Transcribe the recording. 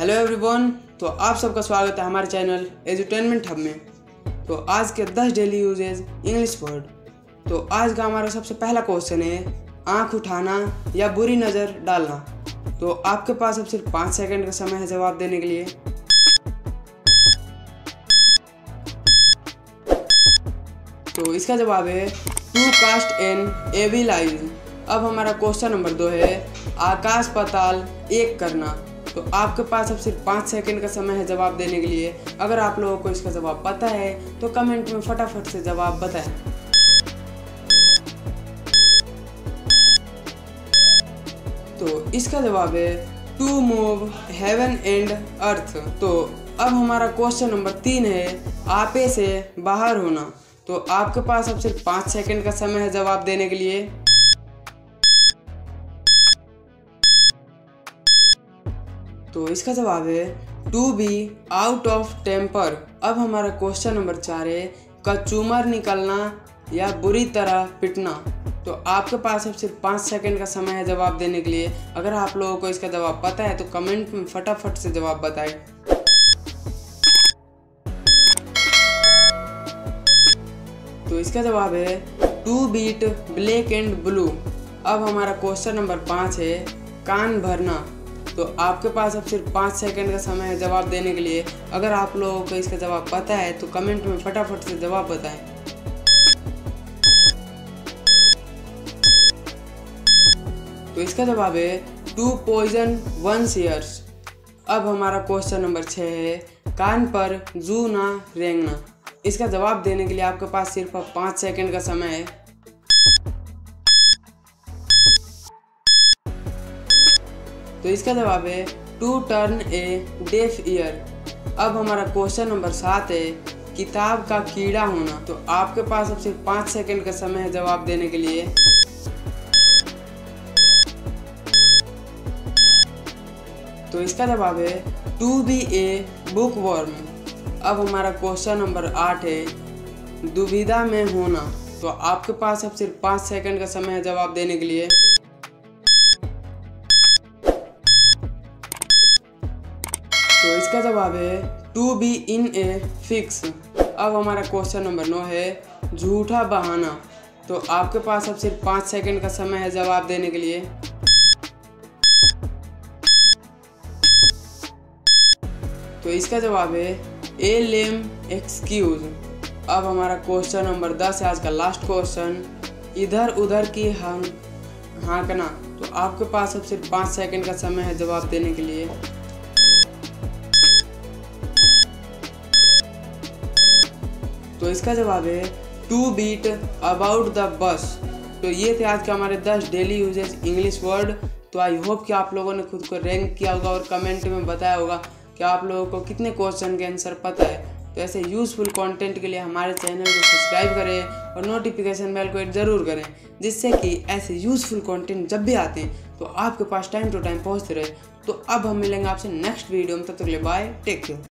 Hello everyone तो आप सबका स्वागत है हमारे चैनल एजुटेनमेंट हब में। तो आज के 10 डेली यूजेज इंग्लिश वर्ड तो आज का हमारा सबसे पहला क्वेश्चन है, आँख उठाना या बुरी नज़र डालना। तो आपके पास अब सिर्फ़ पाँच सेकंड का समय है जवाब देने के लिए। तो इसका जवाब है to cast an evil eyes अब हमारा क्वेश्चन नंबर दो है, आकाश पताल एक करना। तो आपके पास अब सिर्फ़ पाँच सेकंड का समय है जवाब देने के लिए। अगर आप लोगों को इसका जवाब पता है तो कमेंट में फटाफट से जवाब बताएँ। तो इसका जवाब है to move heaven and earth तो अब हमारा क्वेश्चन नंबर तीन है, आपे से बाहर होना. तो आपके पास अब सिर्फ़ पाँच सेकंड का समय है जवाब देने के लिए। तो इसका जवाब है to be out of temper अब हमारा क्वेश्चन नंबर चार है, कचूमर निकलना या बुरी तरह पिटना? तो आपके पास अब सिर्फ़ पाँच सेकंड का समय है जवाब देने के लिए। अगर आप लोगों को इसका जवाब पता है तो कमेंट में फटाफट से जवाब बताएँ। तो इसका जवाब है to beat black and blue अब हमारा क्वेश्चन नंबर पाँच है, कान भरना। तो आपके पास अब सिर्फ़ पाँच सेकंड का समय है जवाब देने के लिए। अगर आप लोगों को इसका जवाब पता है तो कमेंट में फटाफट से जवाब बताएँ। तो इसका जवाब है टू पॉइजन वन ईयर्स अब हमारा क्वेश्चन नंबर छः है, कान पर जू ना रेंगना. इसका जवाब देने के लिए आपके पास सिर्फ़ अब पाँच सेकंड का समय है। तो इसका जवाब है to turn a deaf ear. अब हमारा क्वेश्चन नंबर सात है, किताब का कीड़ा होना। तो आपके पास अब सिर्फ़ पाँच सेकंड का समय है जवाब देने के लिए। तो इसका जवाब है to be a book worm. अब हमारा क्वेश्चन नंबर आठ है, दुविधा में होना। तो आपके पास अब सिर्फ़ पाँच सेकंड का समय है जवाब देने के लिए। तो इसका जवाब है to be in a fix अब हमारा क्वेश्चन नंबर नौ है, झूठा बहाना. तो आपके पास अब सिर्फ़ पाँच सेकंड का समय है जवाब देने के लिए। तो इसका जवाब है ए लेम एक्सक्यूज अब हमारा क्वेश्चन नंबर दस है, आज का लास्ट क्वेश्चन इधर उधर की हाँक हाँकना तो आपके पास अब सिर्फ़ पाँच सेकंड का समय है जवाब देने के लिए। तो इसका जवाब है to beat about the bus तो ये थे आज के हमारे दस डेली यूजेस इंग्लिश वर्ड तो आई होप कि आप लोगों ने खुद को रैंक किया होगा और कमेंट में बताया होगा कि आप लोगों को कितने क्वेश्चन के आंसर पता है। तो ऐसे यूज़फुल कंटेंट के लिए हमारे चैनल को सब्सक्राइब करें और नोटिफिकेशन बेल को एड ज़रूर करें, जिससे कि ऐसे यूज़फुल कंटेंट जब भी आते हैं तो आपके पास टाइम टू टाइम पहुँचते रहे। तो अब हम मिलेंगे आपसे नेक्स्ट वीडियो में, तब तक ले बाय टेक केयर